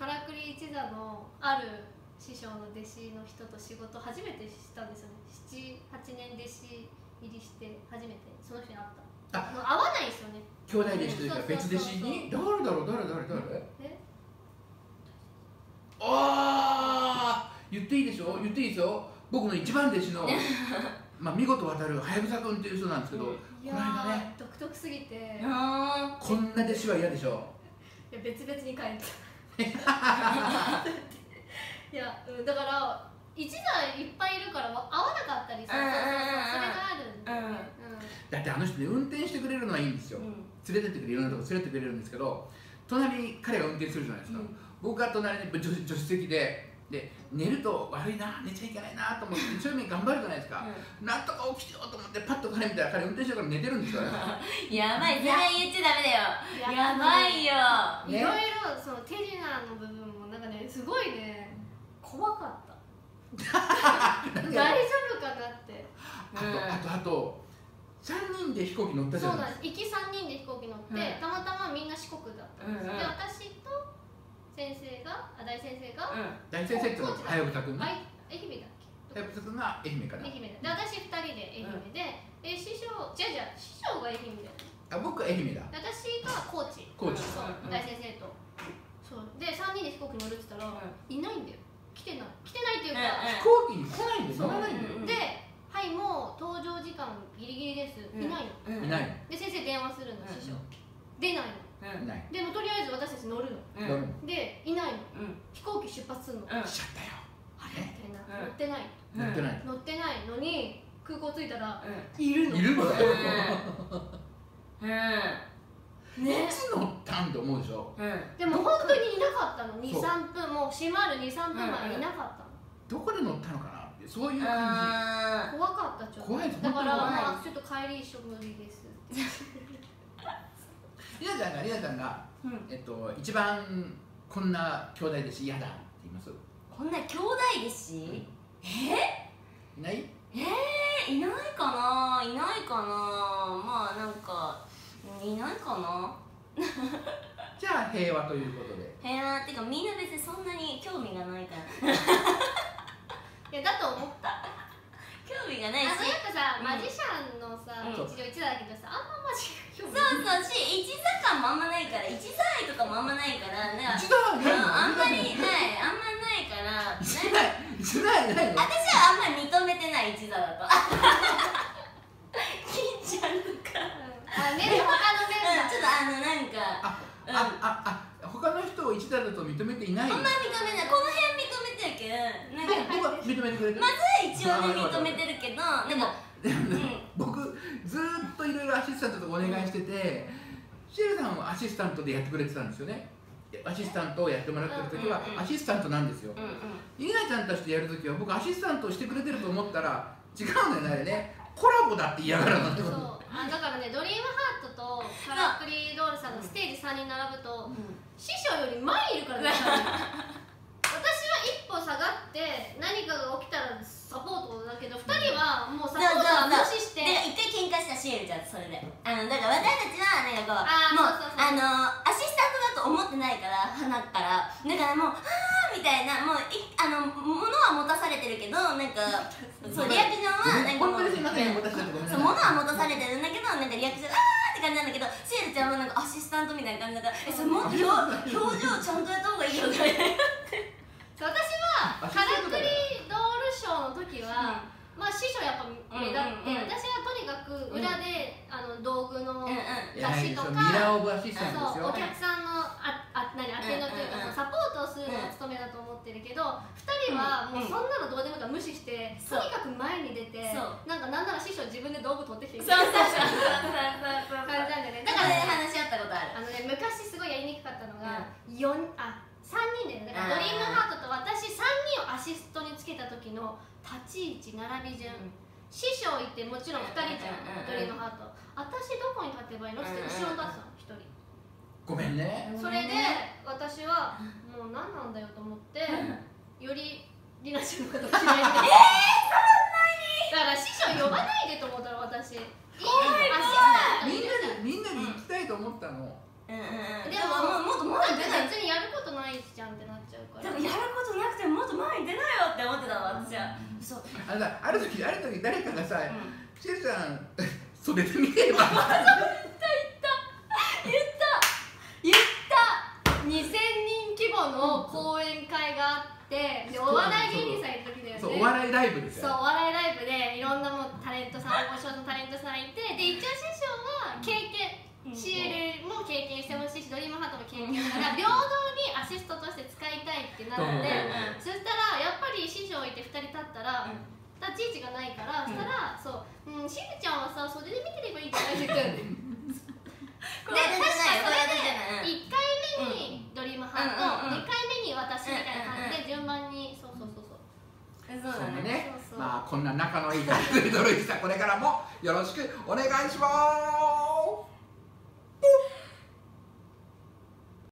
からくり一座のある師匠の弟子の人と仕事初めてしたんですよね。78年弟子入りして初めてその人に会った。あ。もう会わないですよね。兄弟弟子というか別弟子に？誰だろう？誰誰誰？えああ言っていいでしょ？言っていいですよ？僕の一番弟子の まあ見事渡るはやぶさ君っていう人なんですけど、いやこの間ー、ね独特すぎて。こんな弟子は嫌でしょ？や別々に帰ったいや、うん、だから一台いっぱいいるから合わなかったりさ、うんそれがあるんだよね、だってあの人ね運転してくれるのはいいんですよ、うん。連れてってくれるいろんなとこ連れてってくれるんですけど隣に彼が運転するじゃないですか、うん。僕が隣に助助手席でで寝ると悪いな寝ちゃいけないなと思って一生懸命頑張るじゃないですか、なんとか起きてようと思ってパッと彼見たら彼運転しながら寝てるんですよやばいそれ言っちゃダメだよ。やばい。よ。うん、いろいろその手品の部分もなんかねすごいね怖かった。大丈夫かなって。あとあとあと3人で飛行機乗ったじそうゃなですか。ないんです。行き3人で飛行機乗って、うん。たまたまみんな四国だったんですよ、うんうん。で私と先生があ大先生が、大先生ってのははやぶさ君ね。あい愛媛だっけ？はやぶさ君が愛媛かな愛媛だ。で私2人で愛媛で、え師匠じゃじゃ師匠が愛媛だよね。あ僕は愛媛だ。で私が高知。高知。そううん。大先生と。そう。で3人で飛行機乗るって言ったら、いないんだよ。来てない。来てないっていうか、うん飛行機に来ないんで乗らないんだよ、うんではいもう搭乗時間ギリギリです、うん。いないの。うん。いないで先生電話するのうん。師匠、出ないの。でもとりあえず私たち乗るの。うん。乗るの。でいないの。うん。飛行機出発するの、うん。しちゃったよ。あれ？みたいな、うん。乗ってない。乗ってない。乗ってないのに空港着いたらういるの。いるのだよん。うん。いね。つ乗ったんって思うでしょ？うん。でも本当にいなかったの。そう。23分。もう閉まる23分前いなかったの、どこで乗ったのかなってそういう感あ怖かったちょっと。怖いです。だから本当に怖い。まあちょっと帰り一緒無理ですじりなちゃんがりなちゃんが、ーうん。えっと、一番こんな兄弟弟子嫌だって言います？こんな兄弟弟子？いない？えいないかな？いないかな？まあなんかいないかな？じゃあ平和ということで。平和っていうかみんな別にそんなに興味がないから。いやだと思った興味がないし。あのやっぱさ、うん。マジシャンのさ、うん。一応一だけどさあんまマジ興味そうそうし一座感もあんまないから一座愛とかもあんまないからあんまりない。あんまないから一度ない一度ないないの？私はあんまり認めてない一座だと。金ちゃんとか。あね 他のメンバー。うんちょっとあのなんかあうん。あああ他の人を一打だと認めていないあんまり認めない。この辺認めてるけどなんか僕は認めてくれてる。まずは一応ね認めてるけどなんでもうん。僕ずーっといろいろアシスタントとかお願いしててシエルさんはアシスタントでやってくれてたんですよね。でアシスタントをやってもらってる時はうんうんうん。アシスタントなんですよ。うんうん。イリナちゃんたちとやる時は僕アシスタントをしてくれてると思ったら違うんだよね。コラボだって嫌がるのそう。あだからねドリームハートとカラクリドールさんのステージ3に並ぶと師匠より前にいるからね私は一歩下がって何かが起きたらだけど2人はもうサポートは無視して。で一回喧嘩したシエルちゃんそれで。あのだから私たちはなんかこうもうあのアシスタントだと思ってないから鼻からだからもうはあみたいなもういあの物は持たされてるけどなんか そうリアクションはなんかもう物は持たされてるんだけどなんかリアクションあーって感じなんだけどシエルちゃんはなんかアシスタントみたいな感じだからえそれもっと表表情ちゃんとやった方がいいよねそう私はアシカラスタントだよクリドールショーの時は、まあ師匠やっぱ目立って、うんうんうん。私はとにかく裏で、あの道具のうんうん。いや出しとか、そうお客さんのああ何当てのというか、うんうんうんサポートをするのが務めだと思ってるけど、2人はもうそんなのどうでもいいから無視して、とにかく前に出てそう。なんかなんなら師匠自分で道具取ってきてそうそうそう感じなんだよね。だだかからら、ね、ね話し合ったことある。あのね昔すごいやりにくかったのが、四あ3人でねだからドリームハートと私3人をアシストにつけた時の立ち位置並び順、師匠いてもちろん2人じゃん、うん。うん。うん。ドリームハート。私どこに立てばいいの？って言って後ろに立ってたの1人。ごめんね。それで私はもう何なんだよと思ってよりりなちゃんのこと嫌い になってだから師匠呼ばないでと思ったら私。いい。ねアシスタント。みんなにみんなに行きたいと思ったのううんうんうん。でもももっと前に出ない。別にやることないじゃんってなっちゃうから。でもやることなくてももっと前に出ないよって思ってたわ私は。そう。あある時ある時誰かがさう「シェルちゃん 袖で見れば」言った。言った。2000人規模の講演会があってでお笑い芸人さんいる時だよね。そうお笑いライブですよ。そうお笑いライブでいろんなもうタレントさん大御所のタレントさんいてで一応師匠は経験うん CL も経験してほしいしドリームハートも経験だから平等にアシストとして使いたいって。そしたらやっぱり師匠いて2人立ったらうん。立ち位置がないからうん。そしたらそう「うんしずちゃんはさ袖で見てればいいんじゃない?」って言ってこれじゃないこれじゃない。1回目にドリームハート、うんうんうん。2回目に私みたいな感じで順番にそうそうそうそう。うんそうそうだね。ねそうそう。まあこんな仲のいいドルイさんこれからもよろしくお願いします